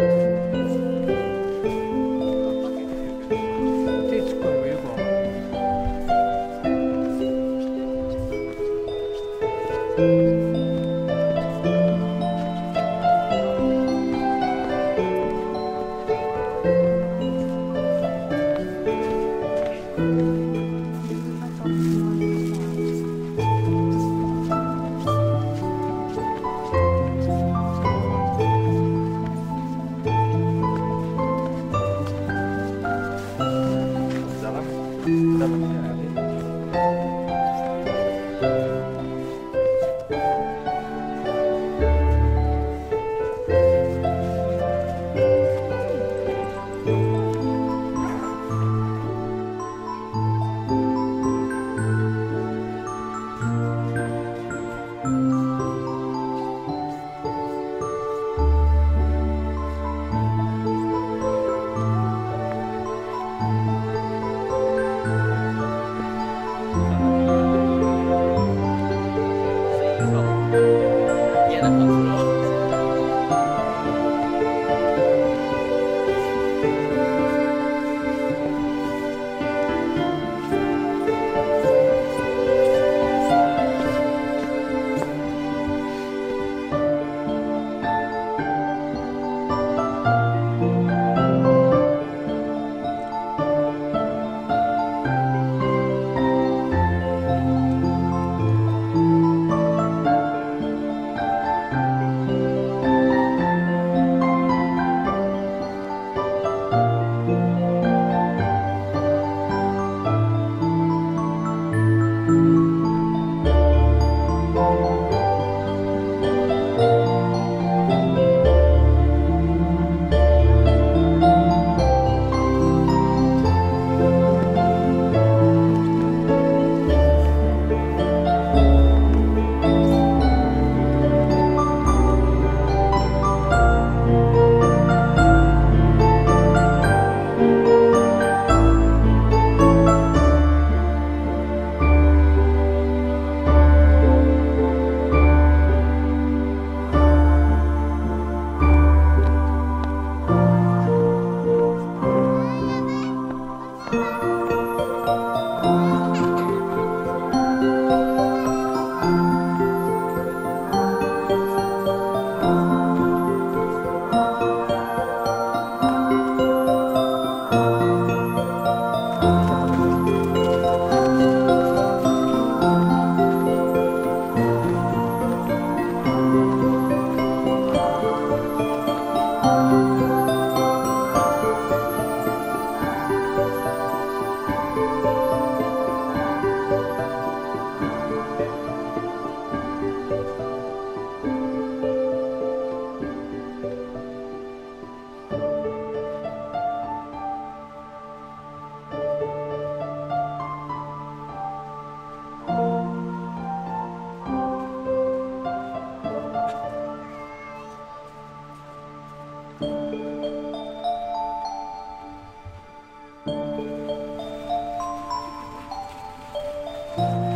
읽어. 了。